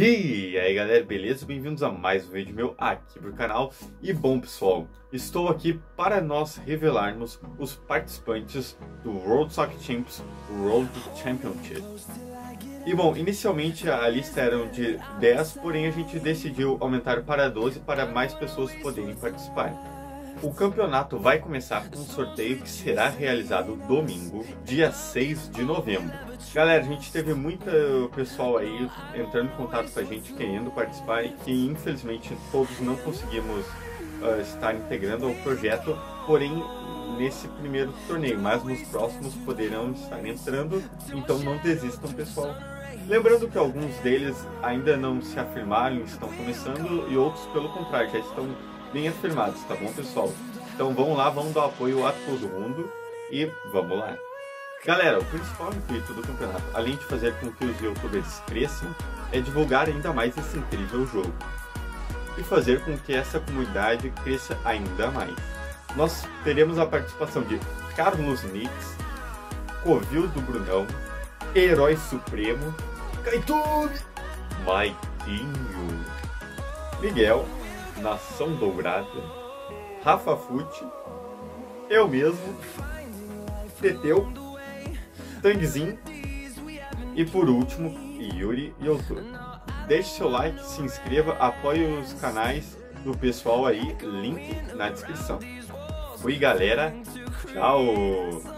E aí galera, beleza? Bem-vindos a mais um vídeo meu aqui pro canal. E bom pessoal, estou aqui para nós revelarmos os participantes do World Soccer Champs World Championship. E bom, inicialmente a lista era de 10, porém a gente decidiu aumentar para 12 para mais pessoas poderem participar. O campeonato vai começar com um sorteio que será realizado domingo, dia 6 de novembro. Galera, a gente teve muita pessoal aí entrando em contato com a gente querendo participar e que infelizmente todos não conseguimos uh, estar integrando ao projeto, porém nesse primeiro torneio, mas nos próximos poderão estar entrando, então não desistam pessoal. Lembrando que alguns deles ainda não se afirmaram, estão começando e outros pelo contrário já estão bem afirmados, tá bom, pessoal? Então vamos lá, vamos dar apoio a todo mundo e vamos lá. Galera, o principal intuito do campeonato, além de fazer com que os youtubers cresçam, é divulgar ainda mais esse incrível jogo e fazer com que essa comunidade cresça ainda mais. Nós teremos a participação de Carlos Nix, Covil do Brunão, Herói Supremo, Kaitube, Maiquinho, Miguel, Nação Dourada, Rafa Fute, eu mesmo, Teteu, Tangzin e por último, Yuri Youtube. Deixe seu like, se inscreva, apoie os canais do pessoal aí, link na descrição. Fui galera, tchau!